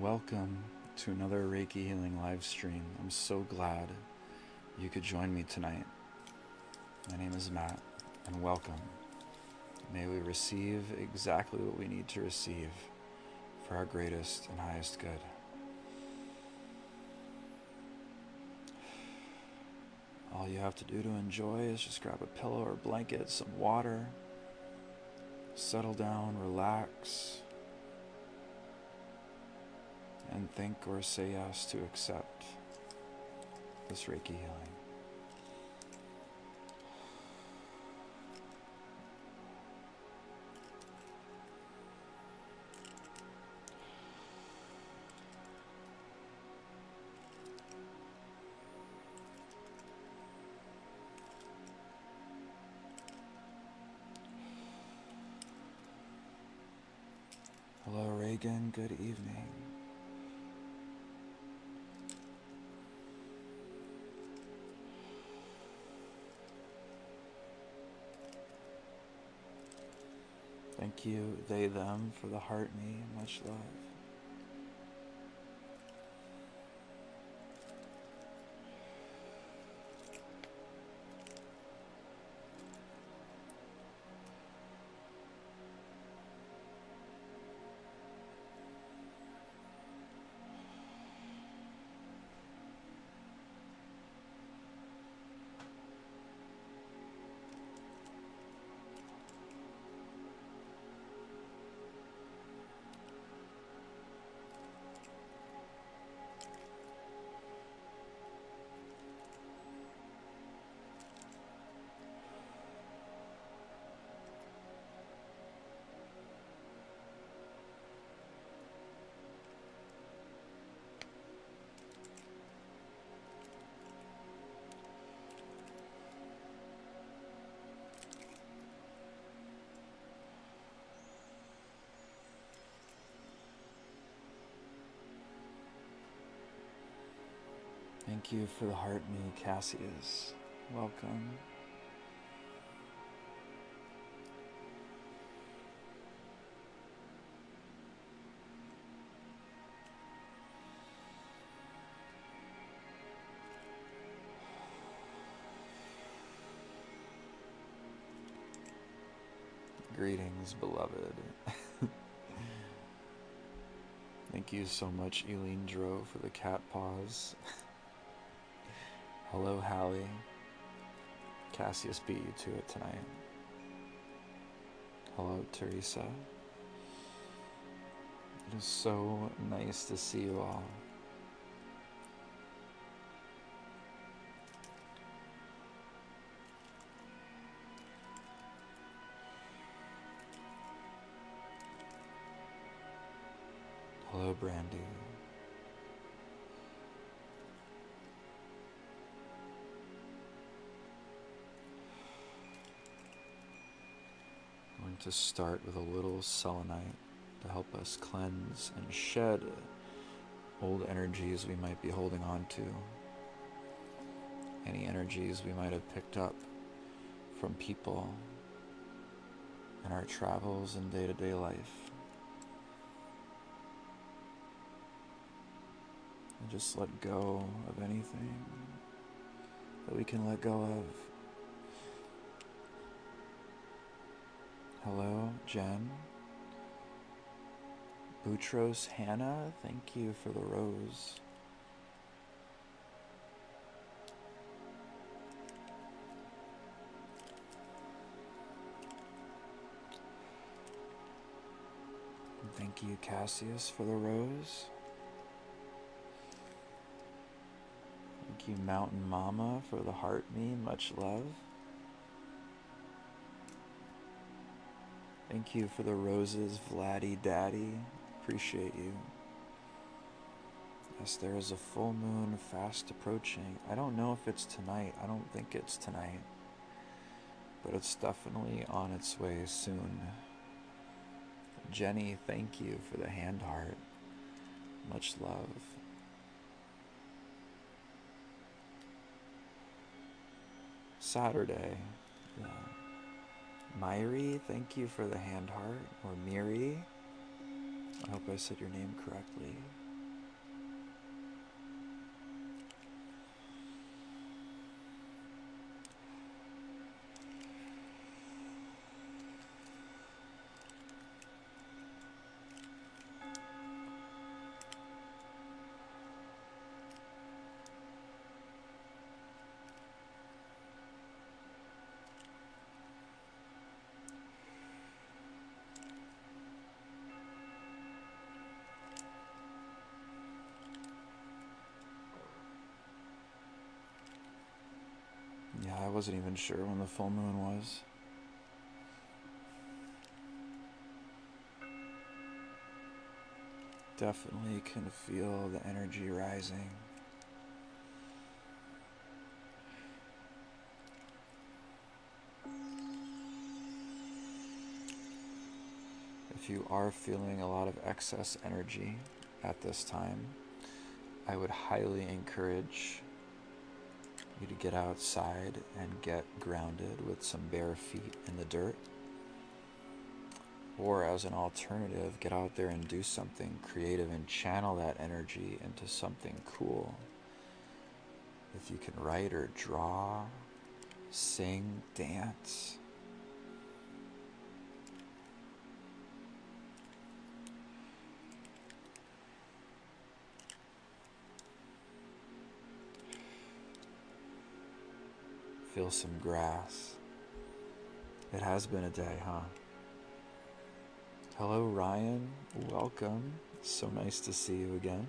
welcome to another Reiki Healing live stream. I'm so glad you could join me tonight. My name is Matt, and welcome. May we receive exactly what we need to receive for our greatest and highest good. All you have to do to enjoy is just grab a pillow or blanket, some water, settle down, relax and think or say yes to accept this Reiki healing. Hello, Reagan. Good evening. You, they, them, for the heart me. Much love. Thank you for the heart me, Cassius. Welcome. Greetings, beloved. Thank you so much, Eileen Dro, for the cat paws. Hello, Hallie. Cassius beat you to it tonight. Hello, Teresa. It is so nice to see you all. Hello, Brandy. To start with a little selenite to help us cleanse and shed old energies we might be holding on to. Any energies we might have picked up from people in our travels and day to day life. And just let go of anything that we can let go of. Hello, Jen. Boutros Hannah, thank you for the rose. Thank you, Cassius, for the rose. Thank you, Mountain Mama, for the heart me. Much love. Thank you for the roses, Vladdy Daddy. Appreciate you. Yes, there is a full moon fast approaching. I don't know if it's tonight. I don't think it's tonight. But it's definitely on its way soon. Jenny, thank you for the hand heart. Much love. Saturday. Yeah. Myri, thank you for the hand heart. Or Miri. I hope I said your name correctly. Wasn't even sure when the full moon was. Definitely can feel the energy rising. If you are feeling a lot of excess energy at this time, I would highly encourage you to get outside and get grounded with some bare feet in the dirt. Or, as an alternative, get out there and do something creative and channel that energy into something cool. If you can write or draw, sing, dance, feel some grass. It has been a day, huh? Hello, Ryan. Welcome. so nice to see you again.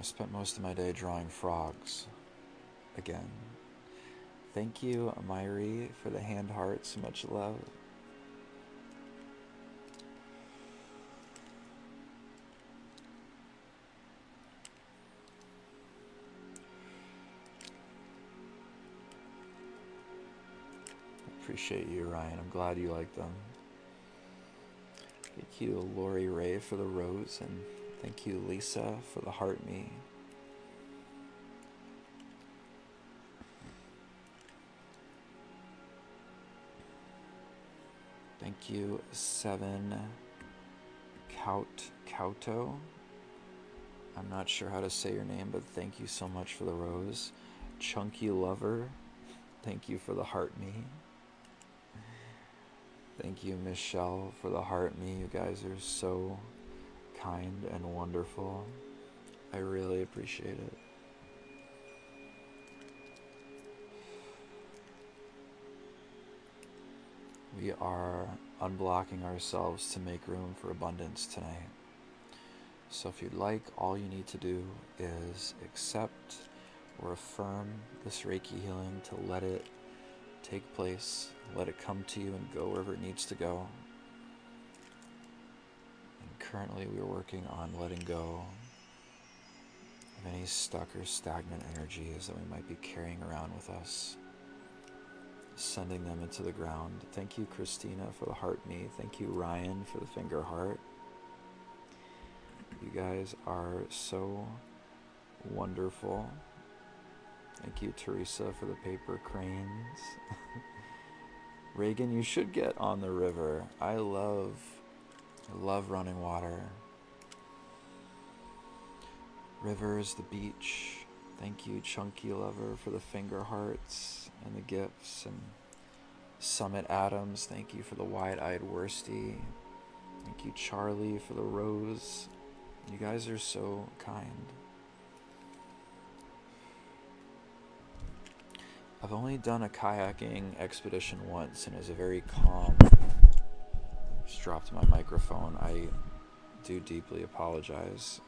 I spent most of my day drawing frogs. Again. Thank you, Myri, for the hand hearts. Much love. Appreciate you, Ryan. I'm glad you like them. Thank you, Lori Ray, for the rose, and thank you, Lisa, for the heart me. Thank you, Seven Kaut Kauto. I'm not sure how to say your name, but thank you so much for the rose. Chunky Lover, thank you for the heart me. Thank you, Michelle, for the heart me. You guys are so kind and wonderful. I really appreciate it. We are unblocking ourselves to make room for abundance tonight. So, if you'd like, all you need to do is accept or affirm this Reiki healing to let it take place let it come to you and go wherever it needs to go. And currently, we are working on letting go of any stuck or stagnant energies that we might be carrying around with us, sending them into the ground. Thank you, Christina, for the heart me. Thank you, Ryan, for the finger heart. You guys are so wonderful. Thank you, Teresa, for the paper cranes. Reagan, you should get on the river. I love, I love running water. Rivers, the beach. Thank you, Chunky Lover, for the finger hearts and the gifts. And Summit Adams, thank you for the wide eyed worsty. Thank you, Charlie, for the rose. You guys are so kind. I've only done a kayaking expedition once, and it was a very calm. Just dropped my microphone. I do deeply apologize.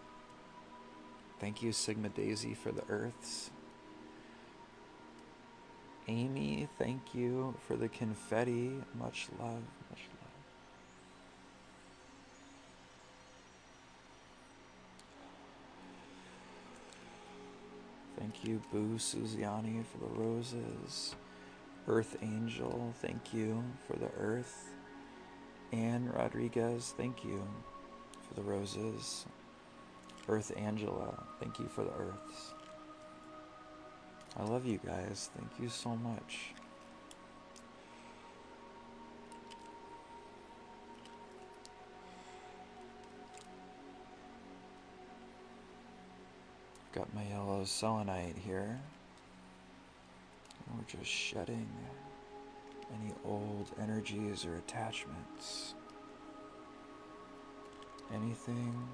Thank you, Sigma Daisy, for the Earths. Amy, thank you for the confetti. Much love, much love. Thank you, Boo Suziani, for the roses. Earth Angel, thank you for the earth. Anne Rodriguez, thank you for the roses. Earth Angela, thank you for the earths. I love you guys. Thank you so much. Got my yellow selenite here. We're just shedding any old energies or attachments. Anything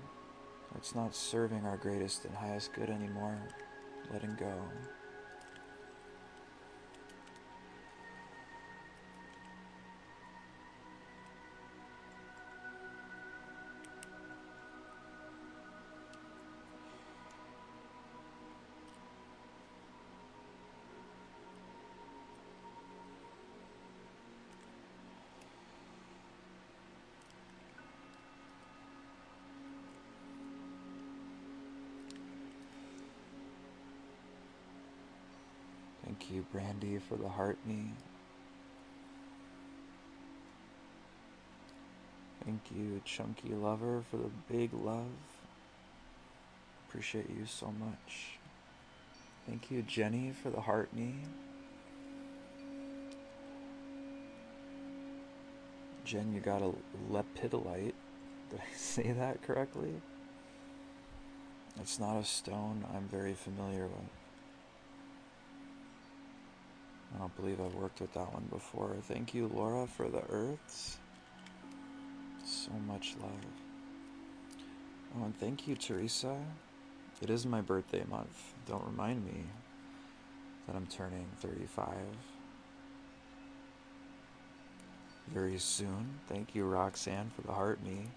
that's not serving our greatest and highest good anymore, letting go. Brandy, for the heart me. Thank you, Chunky Lover, for the big love. Appreciate you so much. Thank you, Jenny, for the heart me. Jen, you got a lepidolite. Did I say that correctly? It's not a stone I'm very familiar with. I don't believe I've worked with that one before. Thank you, Laura, for the earths. So much love. Oh, and thank you, Teresa. It is my birthday month. Don't remind me that I'm turning 35 very soon. Thank you, Roxanne, for the heart me.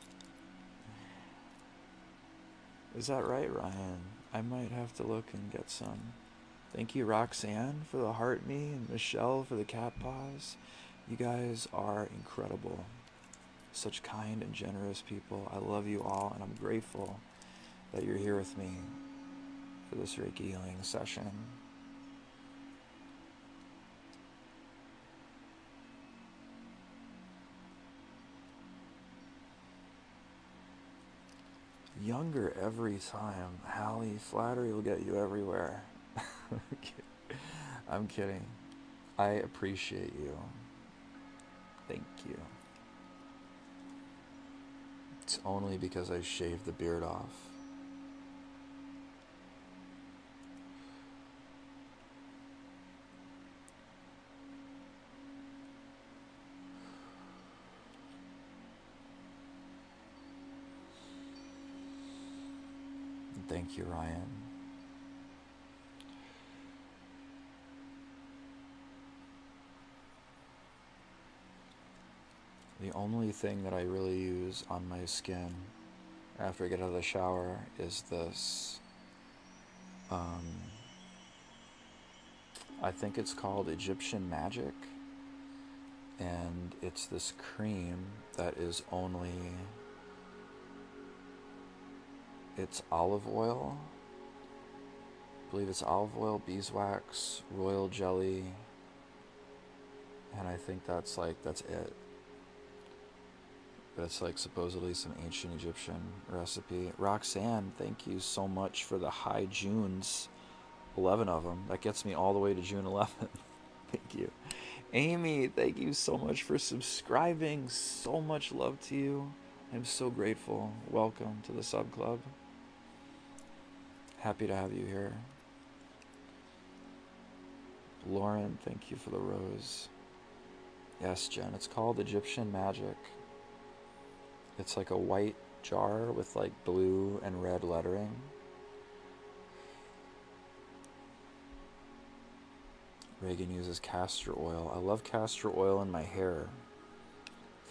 Is that right, Ryan? I might have to look and get some. Thank you, Roxanne, for the heart me, and Michelle for the cat paws. You guys are incredible. Such kind and generous people. I love you all, and I'm grateful that you're here with me for this Reiki healing session. Younger every time. Hallie, flattery will get you everywhere. I'm kidding. I appreciate you. Thank you. It's only because I shaved the beard off. Thank you, Ryan. The only thing that I really use on my skin after I get out of the shower is this. Um, I think it's called Egyptian Magic. And it's this cream that is only. It's olive oil. I believe it's olive oil, beeswax, royal jelly. And I think that's like, that's it. That's like supposedly some ancient Egyptian recipe. Roxanne, thank you so much for the high Junes. 11 of them. That gets me all the way to June 11th. thank you. Amy, thank you so much for subscribing. So much love to you. I'm so grateful. Welcome to the sub club. Happy to have you here. Lauren, thank you for the rose. Yes, Jen, it's called Egyptian Magic. It's like a white jar with like blue and red lettering. Reagan uses castor oil. I love castor oil in my hair.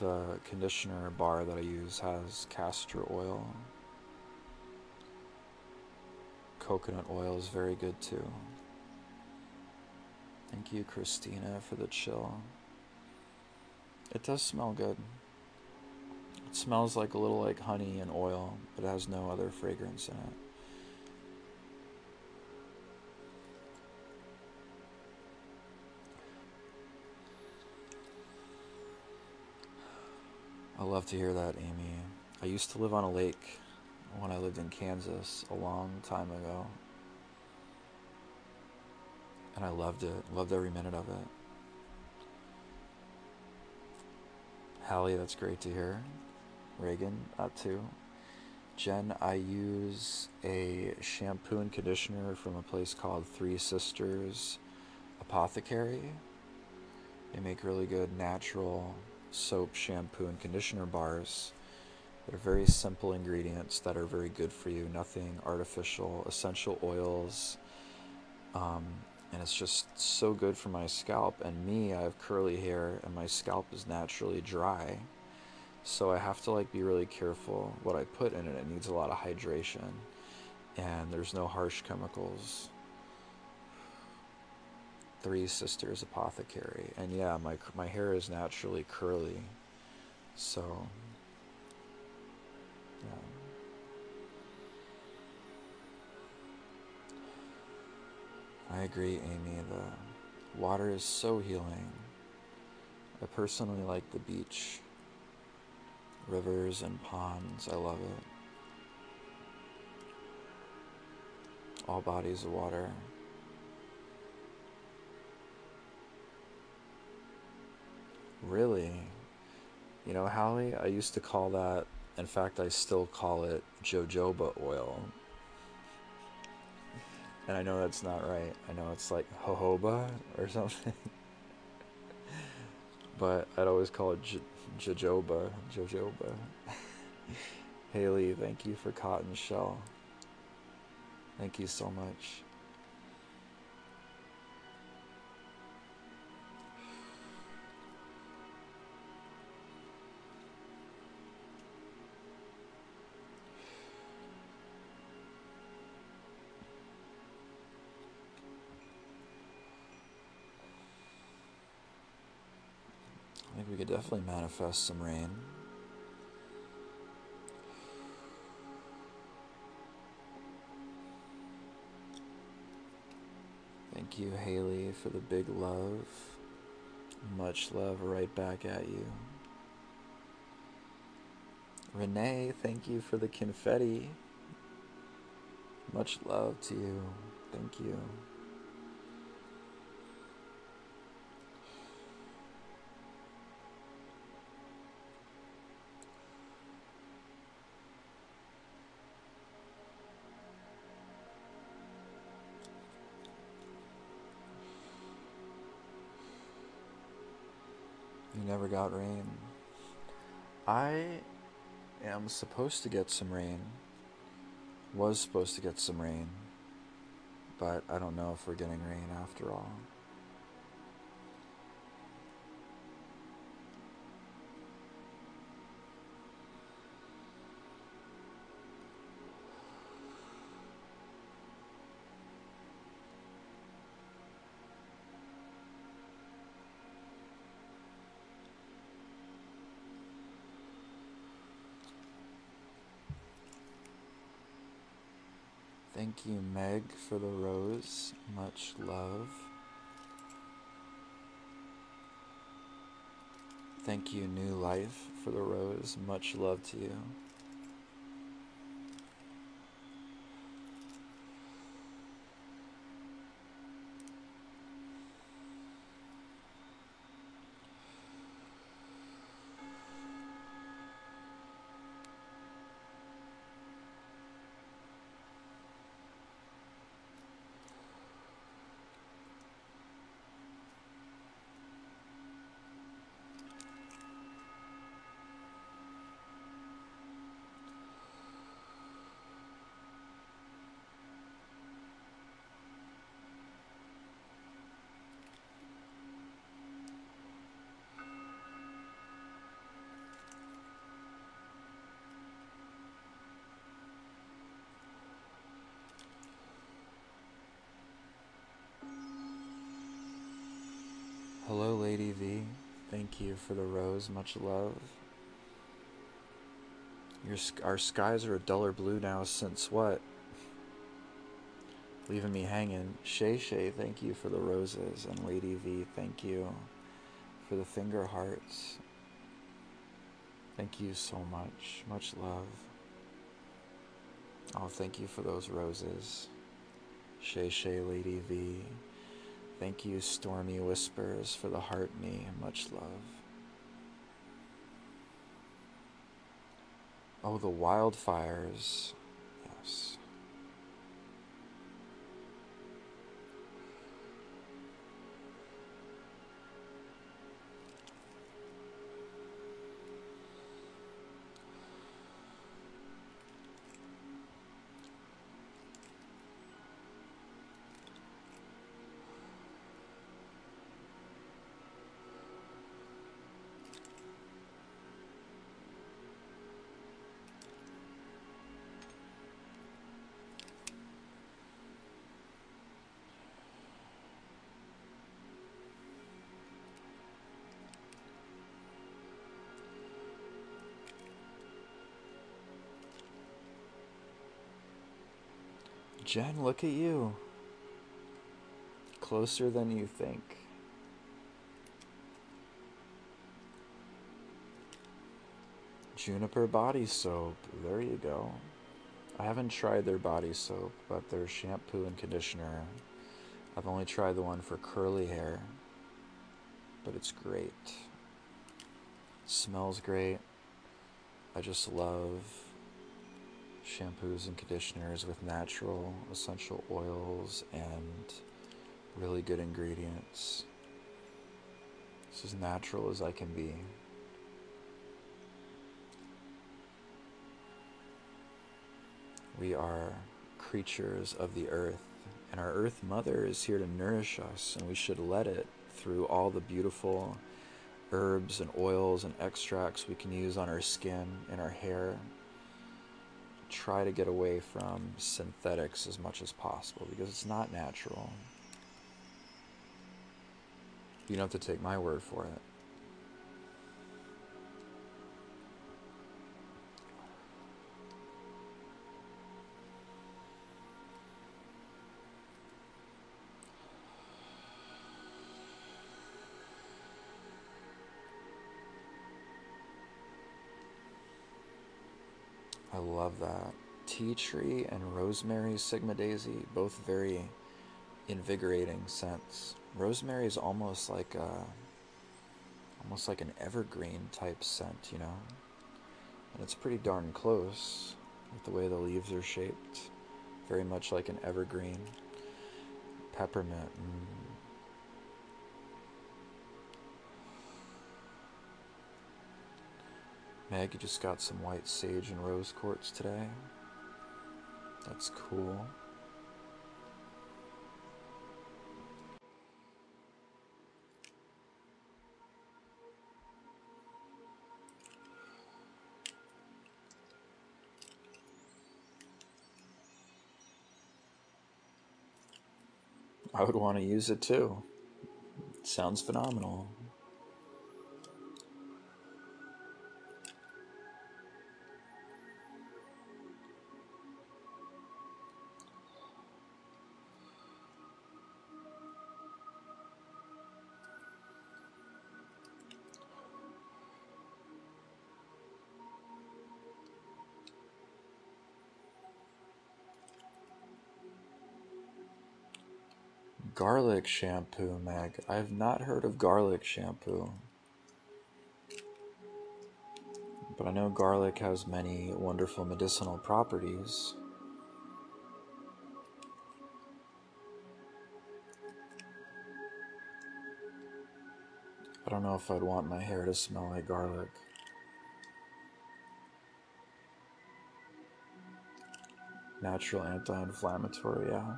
The conditioner bar that I use has castor oil. Coconut oil is very good too. Thank you, Christina, for the chill. It does smell good. It smells like a little like honey and oil, but it has no other fragrance in it. I love to hear that, Amy. I used to live on a lake when I lived in Kansas a long time ago. And I loved it, loved every minute of it. Hallie, that's great to hear. Reagan, that too. Jen, I use a shampoo and conditioner from a place called Three Sisters Apothecary. They make really good natural soap, shampoo, and conditioner bars. They're very simple ingredients that are very good for you. Nothing artificial, essential oils. Um, and it's just so good for my scalp. And me, I have curly hair, and my scalp is naturally dry. So I have to like be really careful what I put in it. It needs a lot of hydration, and there's no harsh chemicals. Three Sisters Apothecary, and yeah, my my hair is naturally curly, so yeah. I agree, Amy. The Water is so healing. I personally like the beach, rivers, and ponds. I love it. All bodies of water. Really? You know, Hallie, I used to call that, in fact, I still call it jojoba oil. And I know that's not right. I know it's like jojoba or something. but I'd always call it jojoba. Jojoba. Haley, thank you for Cotton Shell. Thank you so much. Could definitely manifest some rain. Thank you, Haley, for the big love. Much love right back at you. Renee, thank you for the confetti. Much love to you. Thank you. You never got rain. I am supposed to get some rain. Was supposed to get some rain. But I don't know if we're getting rain after all. Meg, for the rose. Much love. Thank you, New Life, for the rose. Much love to you. Hello, Lady V. Thank you for the rose. Much love. Your, our skies are a duller blue now since what? Leaving me hanging. Shay Shay, thank you for the roses. And Lady V, thank you for the finger hearts. Thank you so much. Much love. Oh, thank you for those roses. Shay Shay, Lady V. Thank you, Stormy Whispers, for the heart me. Much love. Oh, the wildfires. Yes. Jen, look at you. closer than you think. Juniper body soap. There you go. I haven't tried their body soap, but their shampoo and conditioner. I've only tried the one for curly hair, but it's great. smells great. I just love shampoos and conditioners with natural essential oils and really good ingredients. It's as natural as I can be. We are creatures of the earth, and our earth mother is here to nourish us, and we should let it through all the beautiful herbs and oils and extracts we can use on our skin and our hair. Try to get away from synthetics as much as possible because it's not natural. You don't have to take my word for it. That. Tea tree and rosemary sigma daisy, both very invigorating scents. Rosemary is almost like a almost like an evergreen type scent, you know? And it's pretty darn close with the way the leaves are shaped. Very much like an evergreen. Peppermint. Mm. You just got some white sage and rose quartz today. That's cool. I would want to use it too. It sounds phenomenal. Garlic shampoo, Meg. I have not heard of garlic shampoo. But I know garlic has many wonderful medicinal properties. I don't know if I'd want my hair to smell like garlic. Natural anti inflammatory, yeah.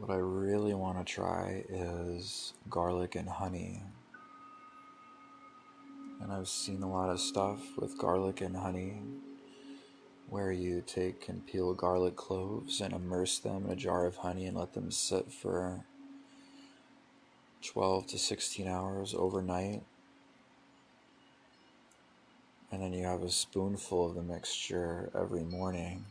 What I really want to try is garlic and honey. And I've seen a lot of stuff with garlic and honey where you take and peel garlic cloves and immerse them in a jar of honey and let them sit for 12 to 16 hours overnight. And then you have a spoonful of the mixture every morning.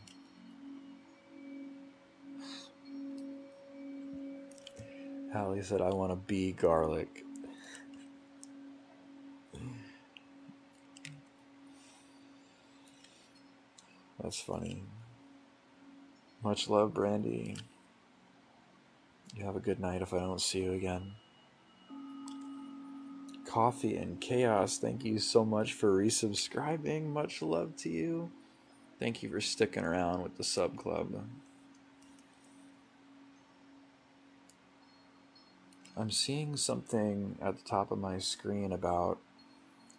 Hallie said, I want to be garlic. That's funny. Much love, Brandy. You have a good night if I don't see you again. Coffee and Chaos, thank you so much for resubscribing. Much love to you. Thank you for sticking around with the sub club. I'm seeing something at the top of my screen about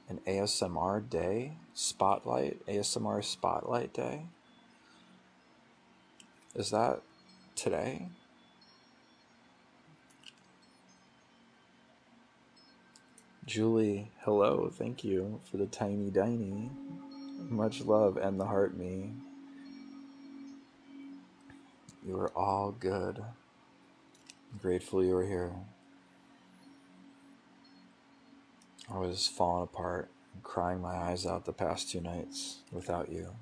an ASMR day, spotlight, ASMR spotlight day. Is that today? Julie, hello, thank you for the tiny diny. Much love and the heart me. You are all good. I'm grateful you are here. I was falling apart I'm crying my eyes out the past two nights without you.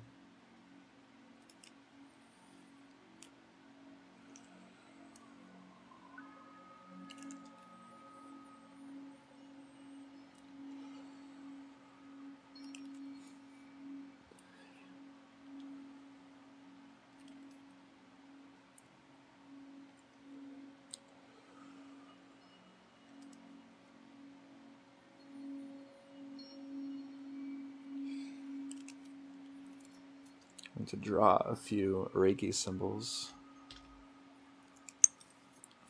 Draw a few Reiki symbols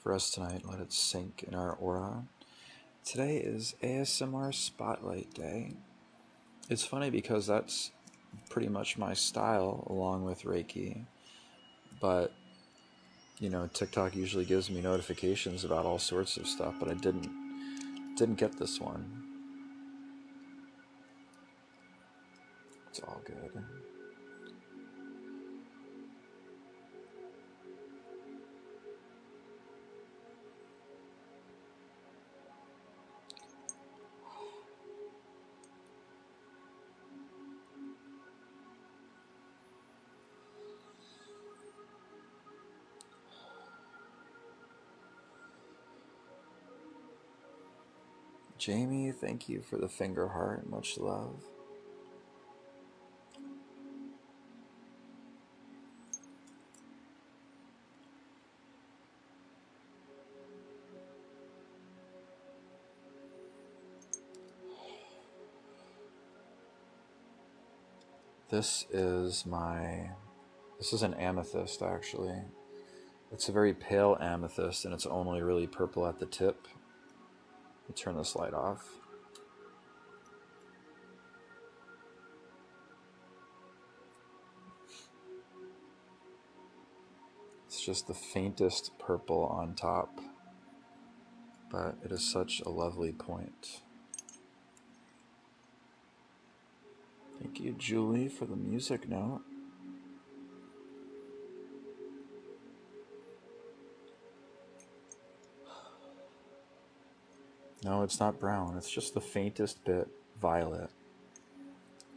for us tonight. Let it sink in our aura. Today is ASMR Spotlight Day. It's funny because that's pretty much my style along with Reiki. But, you know, TikTok usually gives me notifications about all sorts of stuff, but I didn't didn't get this one. It's all good. Jamie, thank you for the finger heart. Much love. This is my, this is an amethyst actually. It's a very pale amethyst and it's only really purple at the tip turn this light off. It's just the faintest purple on top, but it is such a lovely point. Thank you, Julie, for the music note. No, it's not brown. It's just the faintest bit violet.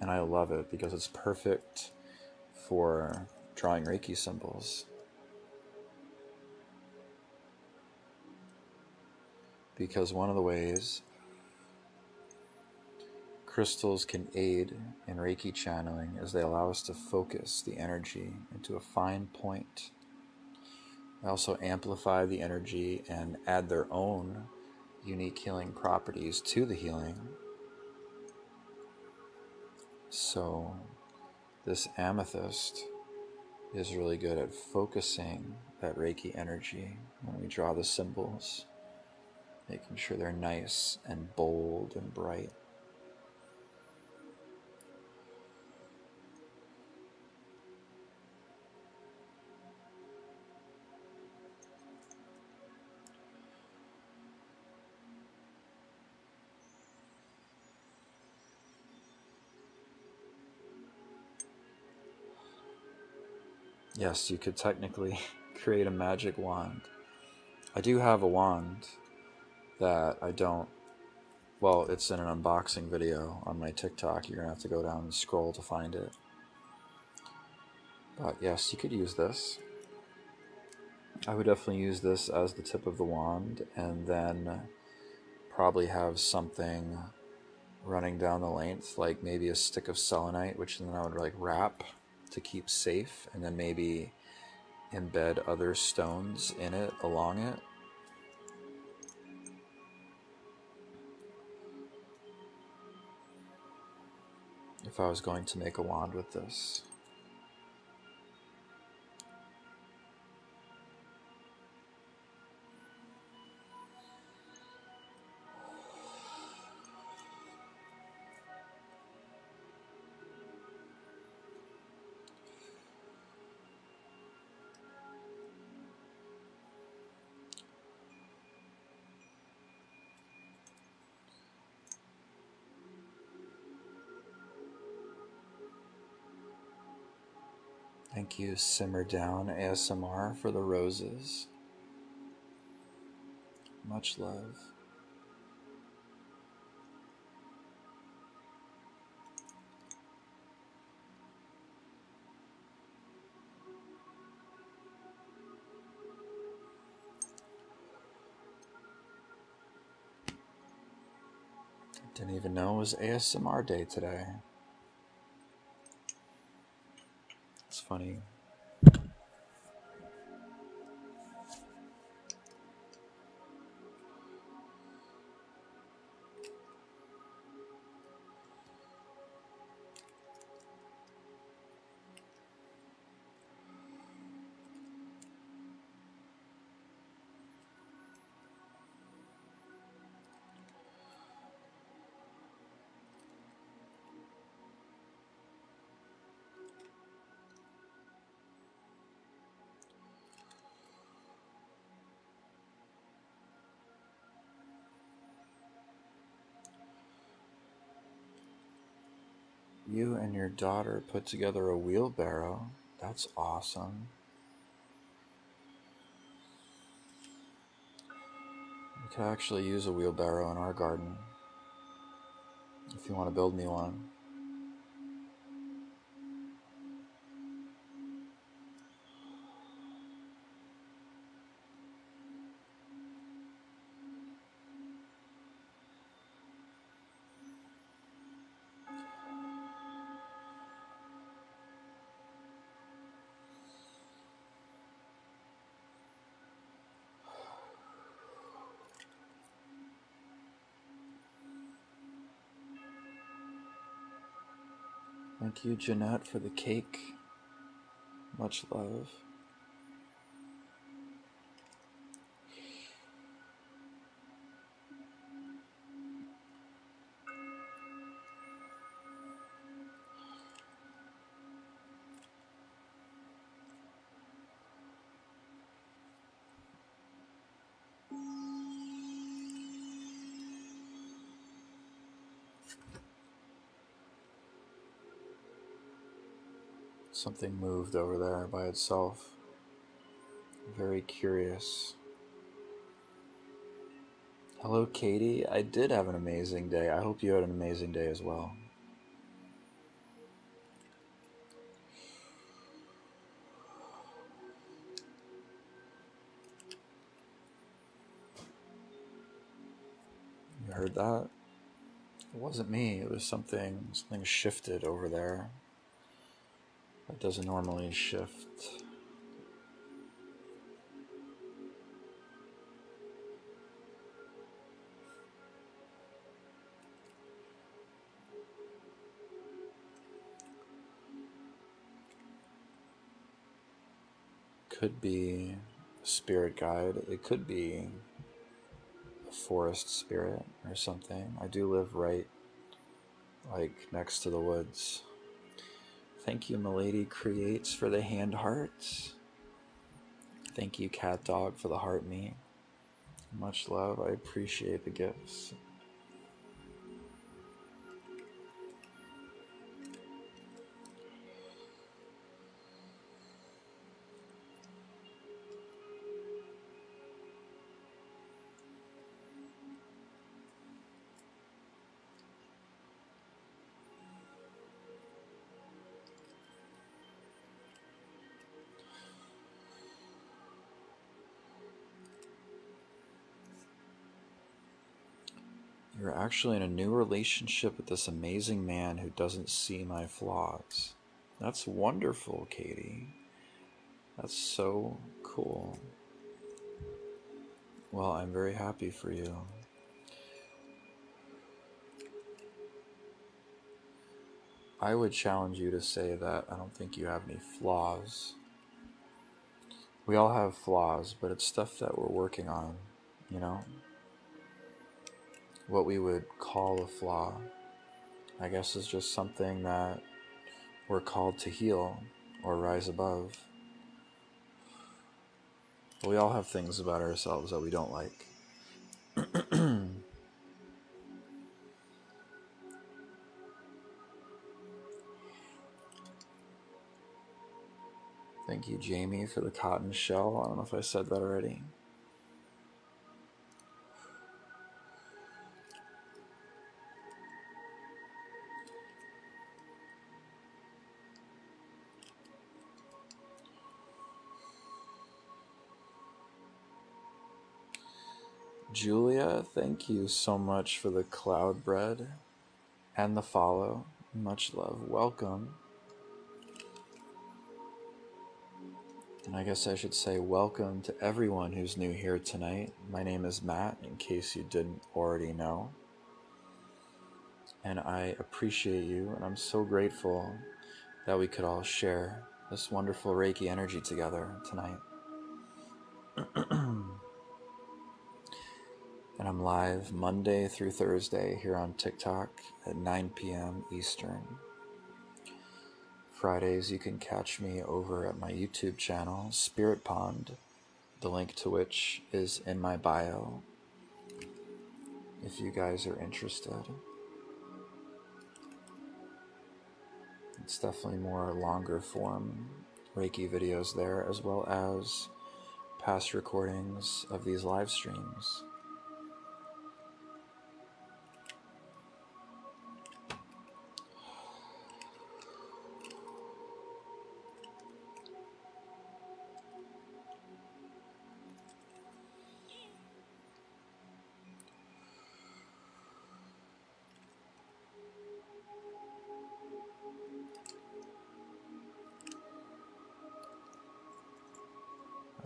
And I love it because it's perfect for drawing Reiki symbols. Because one of the ways crystals can aid in Reiki channeling is they allow us to focus the energy into a fine point. They also amplify the energy and add their own unique healing properties to the healing. So, this amethyst is really good at focusing that Reiki energy when we draw the symbols, making sure they're nice and bold and bright. Yes, you could technically create a magic wand. I do have a wand that I don't. Well, it's in an unboxing video on my TikTok. You're gonna have to go down and scroll to find it. But yes, you could use this. I would definitely use this as the tip of the wand and then probably have something running down the length, like maybe a stick of selenite, which then I would like wrap to keep safe and then maybe embed other stones in it along it. If I was going to make a wand with this. Simmer Down ASMR for the roses. Much love. Didn't even know it was ASMR day today. It's funny You and your daughter put together a wheelbarrow. That's awesome. We could actually use a wheelbarrow in our garden if you want to build me one. Thank you, Jeanette, for the cake. Much love. Something moved over there by itself. Very curious. Hello, Katie. I did have an amazing day. I hope you had an amazing day as well. You heard that? It wasn't me. It was something. Something shifted over there. That doesn't normally shift. Could be spirit guide. It could be a forest spirit or something. I do live right like next to the woods. Thank you, Milady Creates, for the hand hearts. Thank you, Cat Dog, for the heart me. Much love. I appreciate the gifts. Actually in a new relationship with this amazing man who doesn't see my flaws. That's wonderful, Katie. That's so cool. Well, I'm very happy for you. I would challenge you to say that I don't think you have any flaws. We all have flaws, but it's stuff that we're working on, you know? What we would call a flaw, I guess, is just something that we're called to heal or rise above. We all have things about ourselves that we don't like. Thank you, Jamie, for the cotton shell. I don't know if I said that already. Julia, thank you so much for the cloud bread and the follow. Much love. Welcome. And I guess I should say welcome to everyone who's new here tonight. My name is Matt, in case you didn't already know. And I appreciate you, and I'm so grateful that we could all share this wonderful Reiki energy together tonight. and I'm live Monday through Thursday here on TikTok at 9 p.m. Eastern. Fridays, you can catch me over at my YouTube channel, Spirit Pond, the link to which is in my bio if you guys are interested. It's definitely more longer form Reiki videos there, as well as past recordings of these live streams.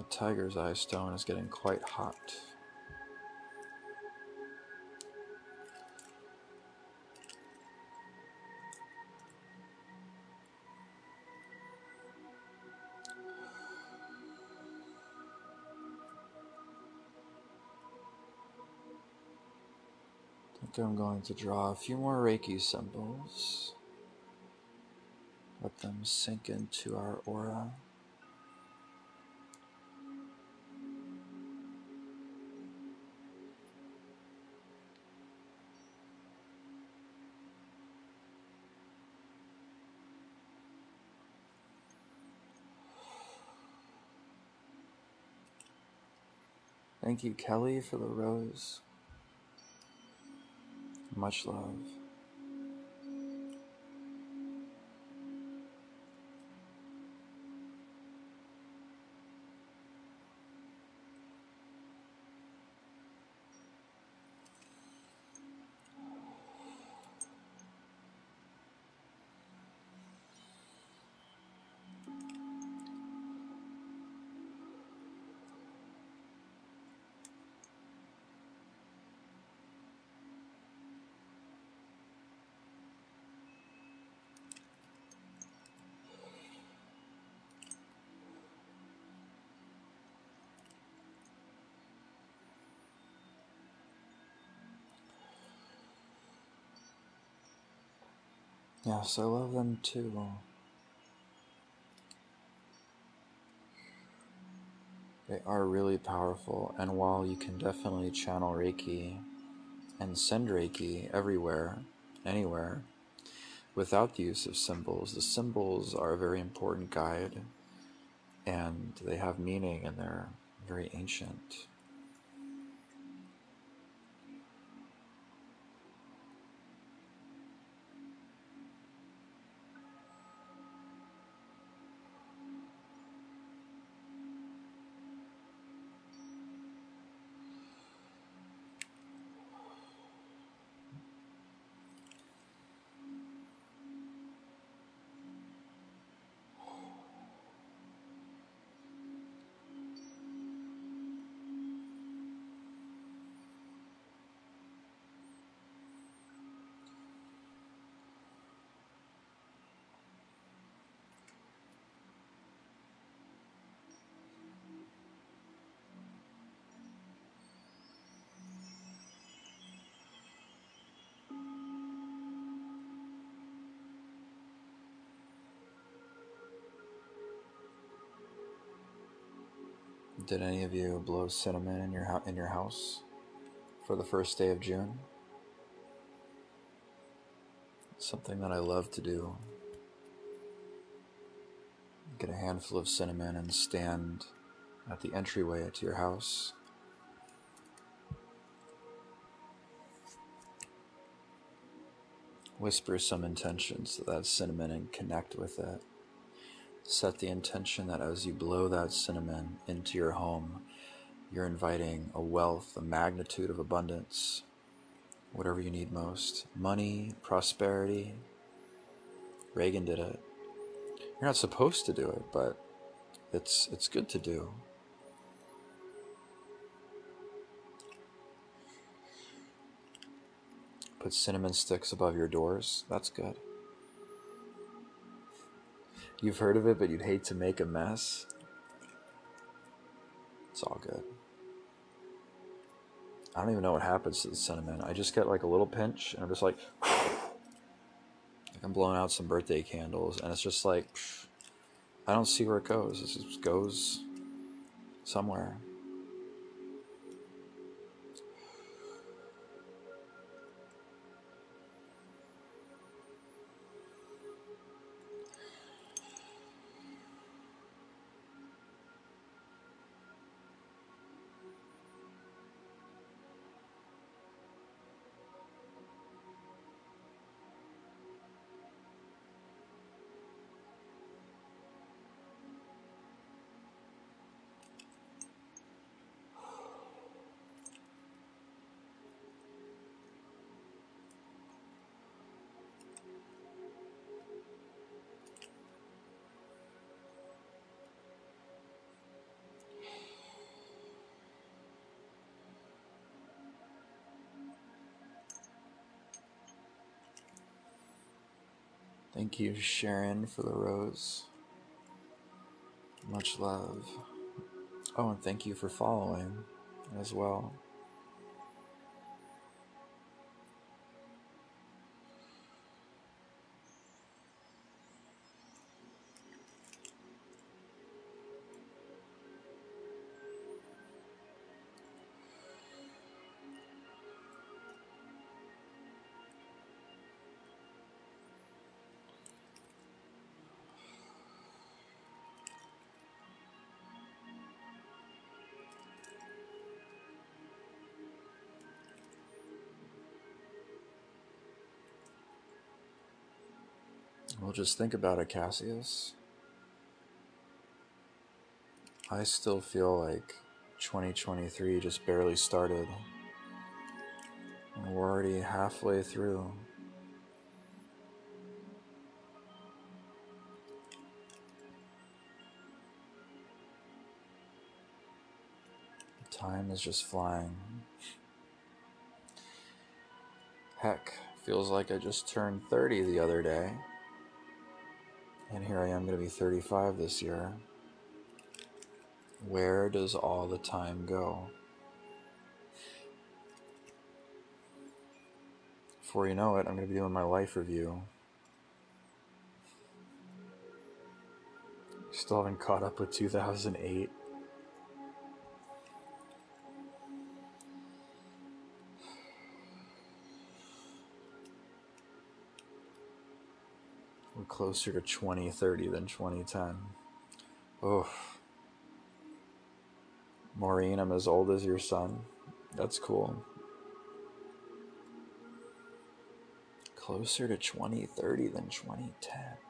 Tiger's eye stone is getting quite hot. I think I'm going to draw a few more Reiki symbols. Let them sink into our aura. Thank you, Kelly, for the rose. Much love. Yes, I love them too. They are really powerful, and while you can definitely channel Reiki and send Reiki everywhere, anywhere, without the use of symbols, the symbols are a very important guide and they have meaning and they're very ancient. Did any of you blow cinnamon in your in your house for the first day of June? something that I love to do. Get a handful of cinnamon and stand at the entryway to your house. Whisper some intentions to that cinnamon and connect with it. Set the intention that as you blow that cinnamon into your home, You're inviting a wealth, a magnitude of abundance, whatever you need most money, prosperity. Reagan did it. You're not supposed to do it, but it's, it's good to do. Put cinnamon sticks above your doors. That's good. You've heard of it, but you'd hate to make a mess. It's all good. I don't even know what happens to the cinnamon. I just get like a little pinch, and I'm just like, like I'm blowing out some birthday candles, and it's just like, I don't see where it goes. It just goes somewhere. Thank you, Sharon, for the rose. Much love. Oh, and thank you for following as well. Well, just think about it, Cassius. I still feel like 2023 just barely started. And we're already halfway through. Time is just flying. Heck, feels like I just turned 30 the other day. And here I am going to be 35 this year. Where does all the time go? Before you know it, I'm going to be doing my life review. Still haven't caught up with 2008. Closer to 2030 than 2010. Oh. Maureen, I'm as old as your son. That's cool. Closer to 2030 than 2010.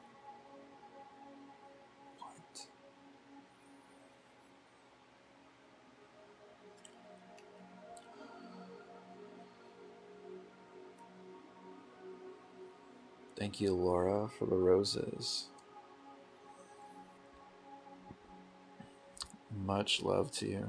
Thank you, Laura, for the roses. Much love to you.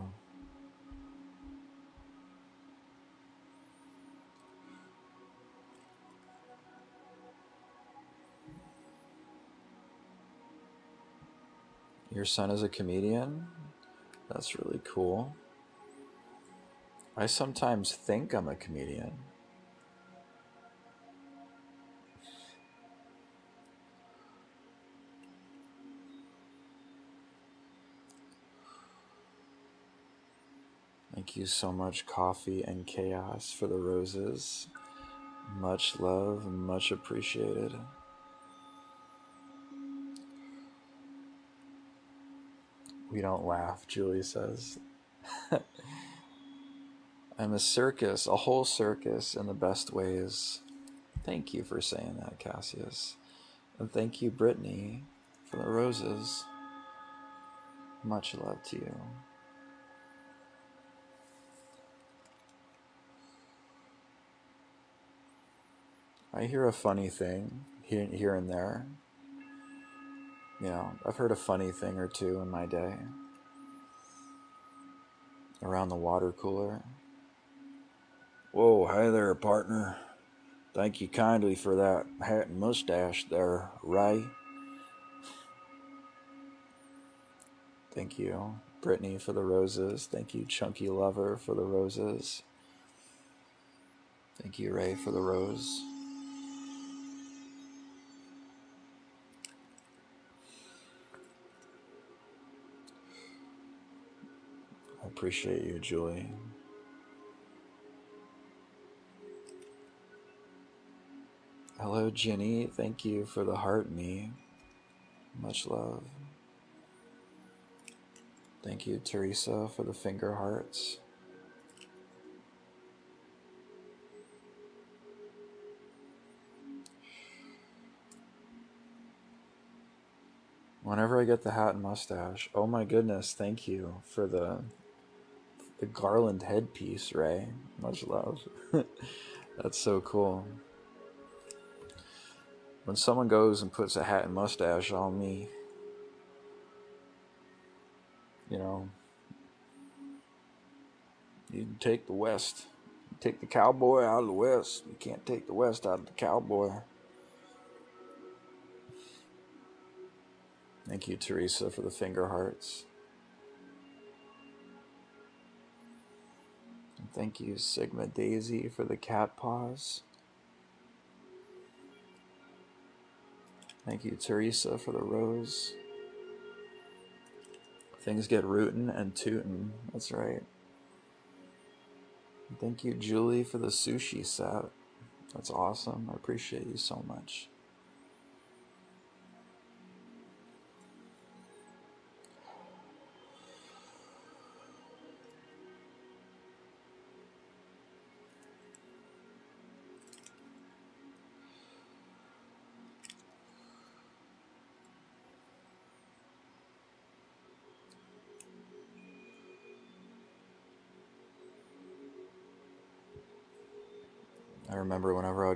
Your son is a comedian? That's really cool. I sometimes think I'm a comedian. Thank you so much, Coffee and Chaos, for the roses. Much love, much appreciated. We don't laugh, Julie says. I'm a circus, a whole circus in the best ways. Thank you for saying that, Cassius. And thank you, Brittany, for the roses. Much love to you. I hear a funny thing here, here and there. You know, I've heard a funny thing or two in my day. Around the water cooler. Whoa, hi there, partner. Thank you kindly for that hat and mustache there, Ray. Thank you, Brittany, for the roses. Thank you, Chunky Lover, for the roses. Thank you, Ray, for the rose. Appreciate you, Julie. Hello, Jenny. Thank you for the heart me. Much love. Thank you, Teresa, for the finger hearts. Whenever I get the hat and mustache, oh my goodness, thank you for the the garland headpiece, Ray. Much love. That's so cool. When someone goes and puts a hat and mustache on me, you know, you can take the West. Take the cowboy out of the West. You can't take the West out of the cowboy. Thank you, Teresa, for the finger hearts. Thank you, Sigma Daisy, for the cat paws. Thank you, Teresa, for the rose. Things get rootin' and tootin'. That's right. Thank you, Julie, for the sushi set. That's awesome. I appreciate you so much.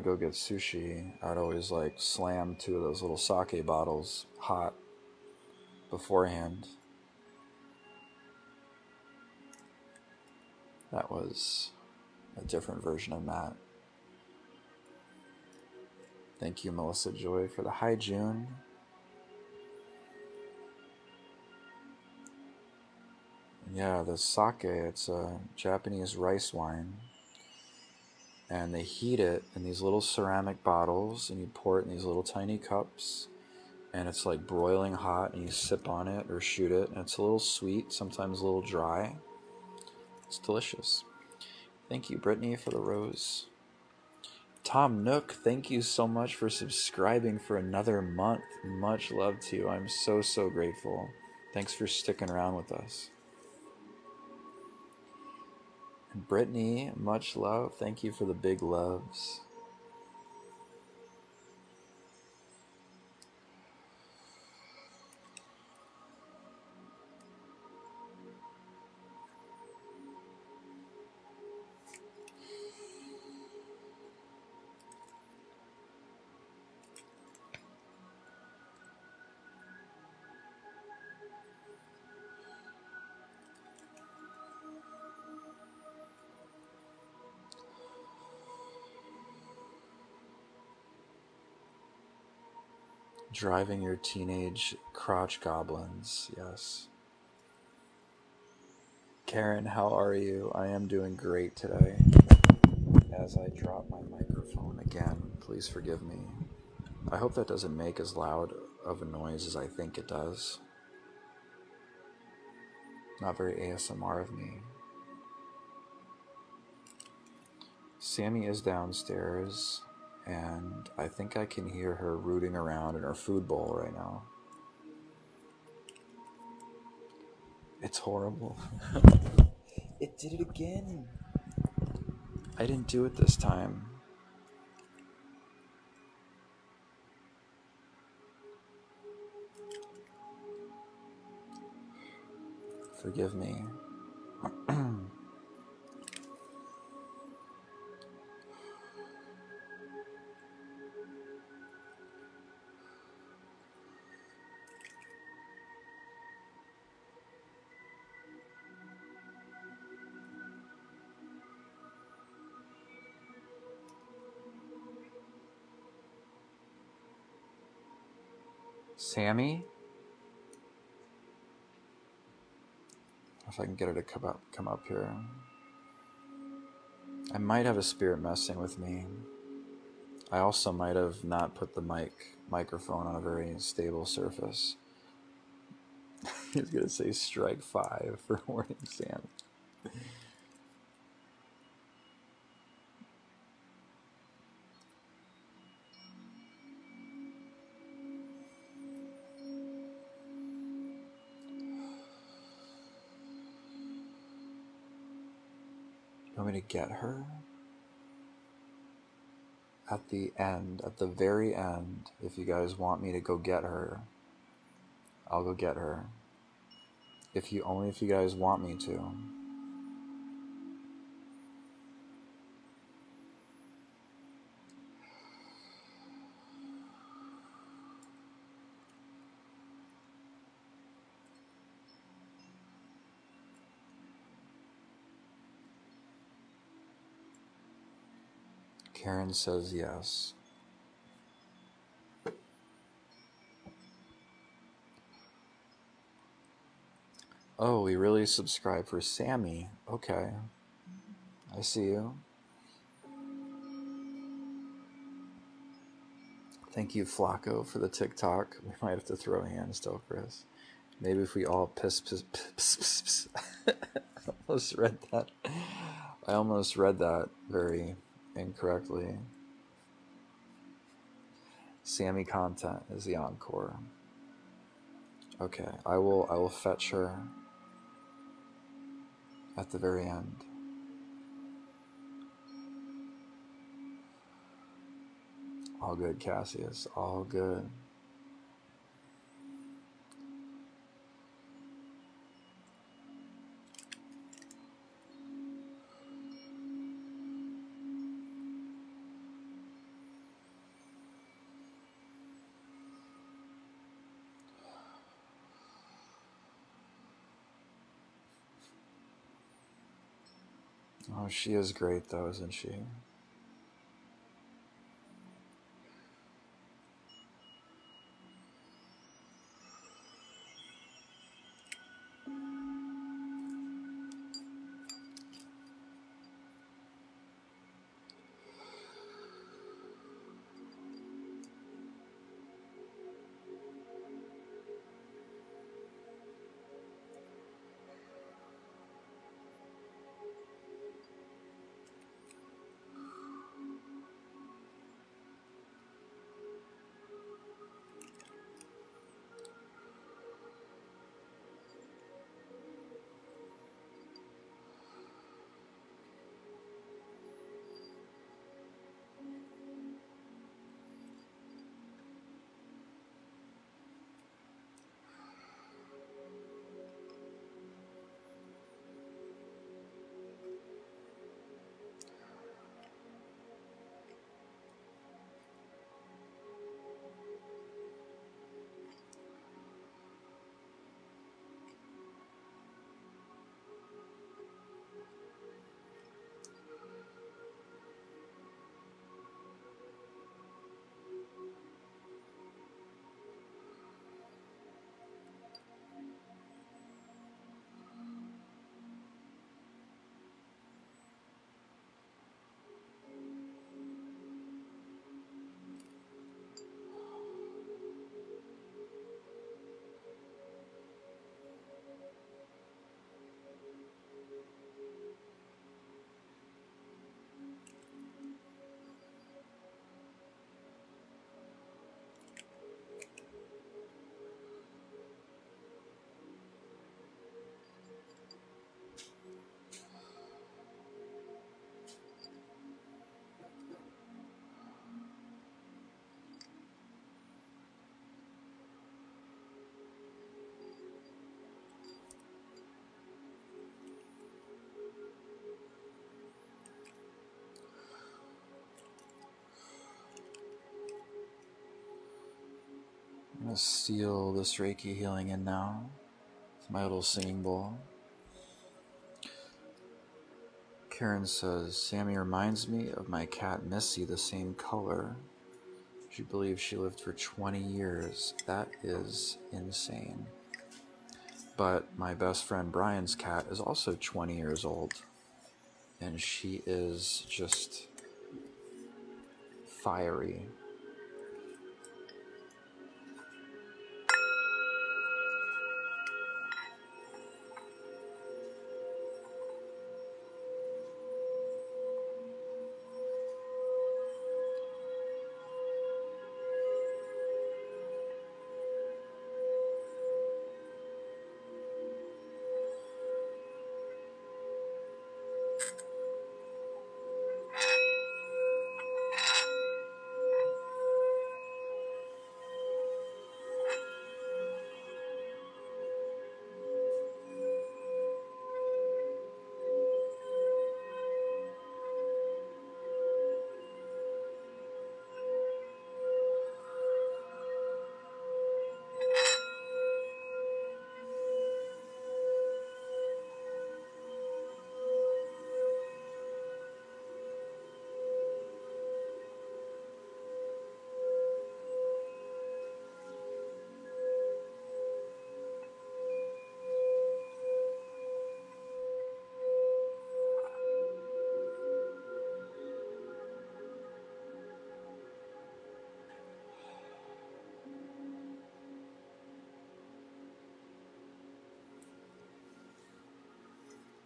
Go get sushi, I'd always like slam two of those little sake bottles hot beforehand. That was a different version of Matt. Thank you, Melissa Joy, for the hi, June. Yeah, the sake, it's a Japanese rice wine. And they heat it in these little ceramic bottles, and you pour it in these little tiny cups. And it's like broiling hot, and you sip on it or shoot it. And it's a little sweet, sometimes a little dry. It's delicious. Thank you, Brittany, for the rose. Tom Nook, thank you so much for subscribing for another month. Much love to you. I'm so, so grateful. Thanks for sticking around with us. Brittany, much love. Thank you for the big loves. Driving your teenage crotch goblins, yes. Karen, how are you? I am doing great today. As I drop my microphone again, please forgive me. I hope that doesn't make as loud of a noise as I think it does. Not very ASMR of me. Sammy is downstairs, and I think I can hear her rooting around in her food bowl right now. It's horrible. it did it again. I didn't do it this time. Forgive me. Sammy? If I can get her to come up, come up here. I might have a spirit messing with me. I also might have not put the mic microphone on a very stable surface. He's gonna say strike five for warning Sam. Want me to get her? At the end, at the very end, if you guys want me to go get her, I'll go get her. If you only if you guys want me to. Karen says yes. Oh, we really subscribe for Sammy. Okay. I see you. Thank you, Flacco, for the TikTok. We might have to throw hands still, Chris. Maybe if we all piss, piss, piss, piss, piss, piss. I almost read that. I almost read that very incorrectly. Sammy content is the encore. Okay, I will I will fetch her at the very end. All good, Cassius. All good. Oh, she is great, though, isn't she? Gonna seal this Reiki healing in now with my little singing bowl. Karen says, Sammy reminds me of my cat Missy, the same color. She believes she lived for 20 years. That is insane. But my best friend Brian's cat is also 20 years old. And she is just fiery.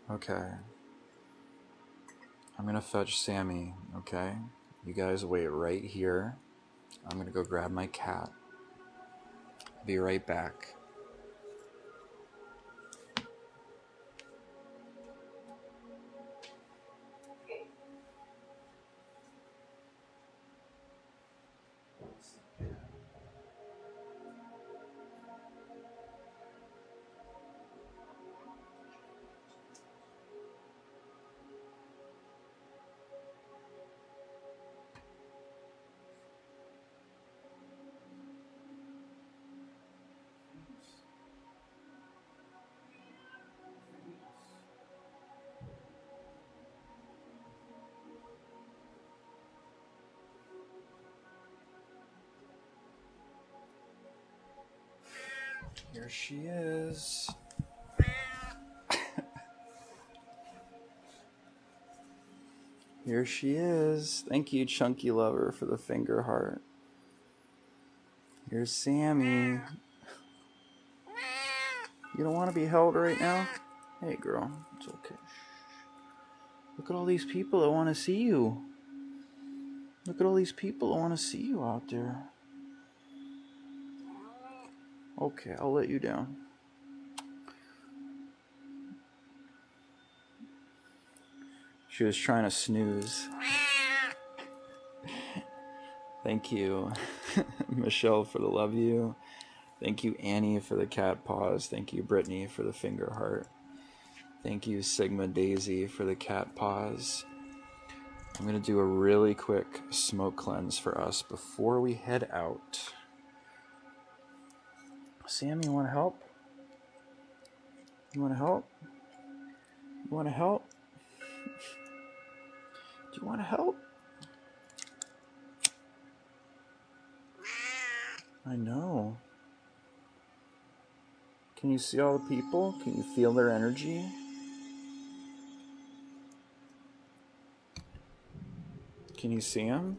Okay. I'm gonna fetch Sammy, okay? You guys wait right here. I'm gonna go grab my cat. Be right back. She is. Here she is. Thank you, Chunky Lover, for the finger heart. Here's Sammy. You don't want to be held right now? Hey, girl. It's okay. Look at all these people that want to see you. Look at all these people that want to see you out there. Okay, I'll let you down. She was trying to snooze. Thank you, Michelle, for the love you. Thank you, Annie, for the cat paws. Thank you, Brittany, for the finger heart. Thank you, Sigma Daisy, for the cat paws. I'm going to do a really quick smoke cleanse for us before we head out. Sam, you want to help? You want to help? You want to help? Do you want to help? I know. Can you see all the people? Can you feel their energy? Can you see them?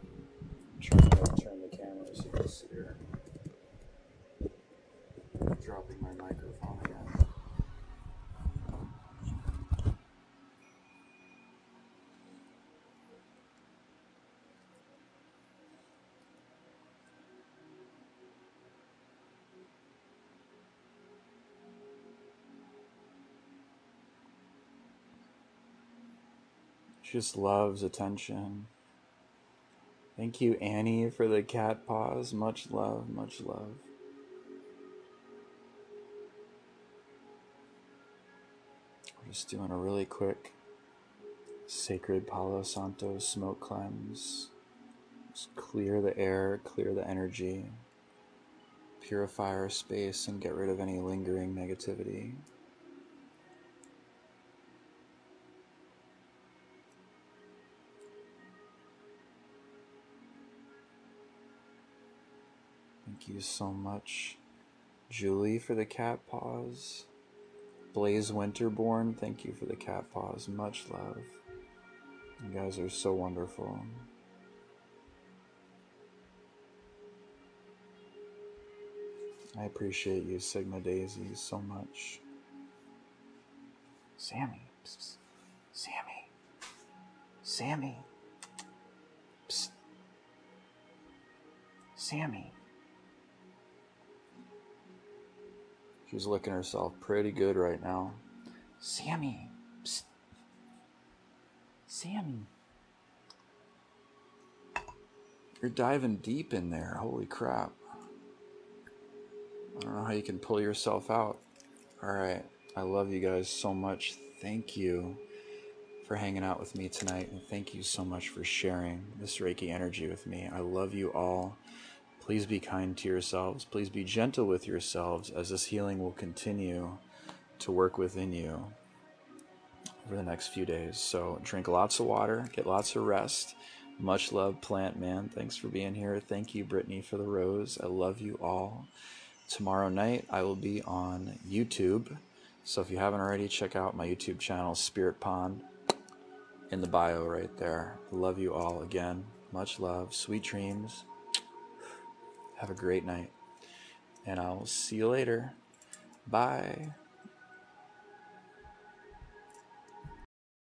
I'm trying to turn the camera so you can see her. Dropping my microphone again. She just loves attention. Thank you, Annie, for the cat paws. Much love, much love. Just doing a really quick sacred Palo Santo smoke cleanse. Just clear the air, clear the energy, purify our space, and get rid of any lingering negativity. Thank you so much. Julie for the cat paws. Blaze Winterborn, thank you for the cat paws. Much love. You guys are so wonderful. I appreciate you, Sigma Daisy, so much. Sammy. Psst. Sammy. Sammy. Psst. Sammy. She's licking herself pretty good right now. Sammy. Psst. Sammy. You're diving deep in there. Holy crap. I don't know how you can pull yourself out. All right. I love you guys so much. Thank you for hanging out with me tonight. And thank you so much for sharing this Reiki energy with me. I love you all. Please be kind to yourselves. Please be gentle with yourselves as this healing will continue to work within you over the next few days. So drink lots of water, get lots of rest. Much love, Plant Man. Thanks for being here. Thank you, Brittany, for the rose. I love you all. Tomorrow night, I will be on YouTube. So if you haven't already, check out my YouTube channel, Spirit Pond, in the bio right there. Love you all again. Much love. Sweet dreams. Have a great night. And I'll see you later. Bye.